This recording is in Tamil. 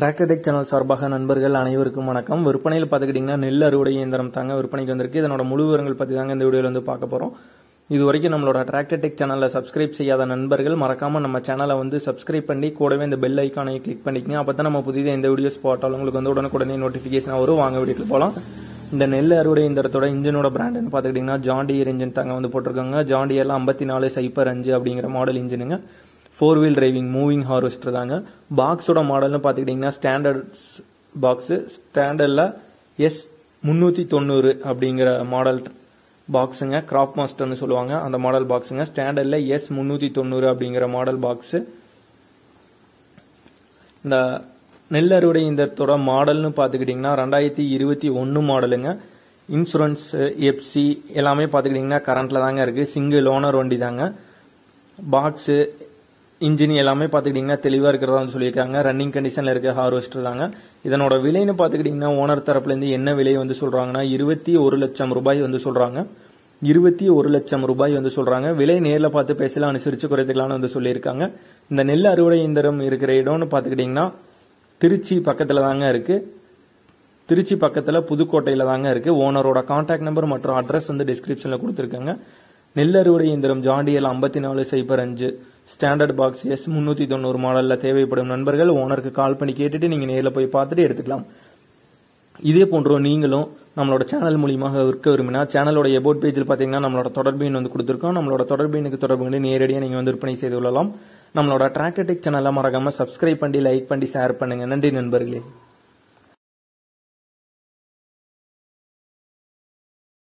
டிராக்டர்டெக் சேனல் சார்பாக நண்பர்கள் அனைவருக்கும் வணக்கம். விற்பனையில் பார்த்துக்கிட்டிங்கன்னா நெல் அறுவடை இயந்திரம் தாங்க விற்பனைக்கு வந்திருக்கு. இதனோட முழு விவரங்கள் பற்றி தாங்க இந்த வீடியோவில் வந்து பார்க்க போகிறோம் இது வரைக்கும் நம்மளோட டிராக்டர்டெக் சேனலில் சப்ஸ்கிரைப் செய்யாத நண்பர்கள் மறக்காமல் நம்ம சேனலை வந்து சப்ஸ்கிரைப் பண்ணி கூடவே இந்த பெல் ஐக்கானை கிளிக் பண்ணிக்கங்க. அப்போ தான் நம்ம புதிதாக எந்த வீடியோஸ் போட்டாலும் உங்களுக்கு வந்து உடனுக்குடனே நோட்டிஃபிகேஷன் வரும். வாங்க வீடியோக்கு போகலாம் இந்த நெல் அறுவடை இயந்திரத்தோட இன்ஜினோட பிராண்டுன்னு பார்த்துக்கிட்டிங்கன்னா ஜாண்டியர் இன்ஜின் தாங்க வந்து போட்டிருக்காங்க. ஜாண்டியரில் ஐம்பத்தி நாலு சைப்பர் அஞ்சு அப்படிங்கிற model இன்ஜினுங்க four wheel driving moving harvester தாங்க. பாக்ஸோட மாடல்னு பார்த்துக்கிட்டிங்கன்னா ஸ்டாண்டர்ட்ஸ் பாக்ஸு ஸ்டாண்டர்டில் எஸ் முந்நூற்றி தொண்ணூறு அப்படிங்கிற மாடல் பாக்ஸுங்க கிராப் மாஸ்டர்னு சொல்லுவாங்க. அந்த மாடல் பாக்ஸுங்க ஸ்டாண்டர்டில் எஸ் முந்நூற்றி தொண்ணூறு அப்படிங்கிற மாடல் பாக்ஸு இந்த நெல் அறுவடை இயந்திரத்தோட மாடல்னு பார்த்துக்கிட்டிங்கன்னா ரெண்டாயிரத்தி இருபத்தி ஒன்று மாடலுங்க இன்சூரன்ஸ் எஃப்சி எல்லாமே பார்த்துக்கிட்டிங்கன்னா கரண்ட்டில் தாங்க இருக்குது சிங்கிள் ஓனர் வண்டி தாங்க. பாக்ஸு இன்ஜின் எல்லாமே பார்த்துக்கிட்டிங்கன்னா தெளிவாக இருக்கிறதா சொல்லியிருக்காங்க. ரன்னிங் கண்டிஷனில் இருக்க ஹார்வெஸ்டர் தாங்க. இதனோட விலைன்னு பார்த்துக்கிட்டிங்கன்னா ஓனர் தரப்புலேருந்து என்ன விலை வந்து சொல்கிறாங்கன்னா இருபத்தி ஒரு லட்சம் ரூபாய் வந்து சொல்கிறாங்க இருபத்தி ஒரு லட்சம் ரூபாய் வந்து சொல்கிறாங்க விலை நேரில் பார்த்து பேசலாம் அனுசரித்து குறைத்துக்கலாம்னு வந்து சொல்லியிருக்காங்க. இந்த நெல் அறுவடை இயந்திரம் இருக்கிற இடம்னு பார்த்துக்கிட்டிங்கன்னா திருச்சி பக்கத்தில் தாங்க இருக்குது திருச்சி பக்கத்தில் புதுக்கோட்டையில் தாங்க இருக்குது ஓனரோட கான்டாக்ட் நம்பர் மற்றும் அட்ரஸ் வந்து டிஸ்கிரிப்ஷனில் கொடுத்துருக்காங்க. நெல் அறுவடை இயந்திரம் ஜாண்டியல் ஐம்பத்தி நாலு சைபர் அஞ்சு. ஸ்டாண்டர்ட் பாக்ஸ் எஸ் முந்நூற்றி தொண்ணூறு மாடலில் தேவைப்படும் நண்பர்கள் ஓனருக்கு கால் பண்ணி கேட்டுட்டு நீங்கள் நேரில் போய் பார்த்துட்டு எடுத்துக்கலாம். இதே போன்றோ நீங்களும் நம்மளோட சேனல் மூலியமாக விற்க விரும்பினா சேனலோட எபோட் பேஜில் பார்த்தீங்கன்னா நம்மளோட தொடர்பு எண் வந்து கொடுத்துருக்கோம். நம்மளோட தொடர்பு எண்ணுக்கு தொடர்பு கொண்டு நேரடியாக நீங்கள் வந்து விற்பனை செய்து கொள்ளலாம். நம்மளோட டிராக்டர்டெக் சேனலை மறக்காமல் சப்ஸ்கிரைப் பண்ணி லைக் பண்ணி ஷேர் பண்ணுங்க. நன்றி நண்பர்களே.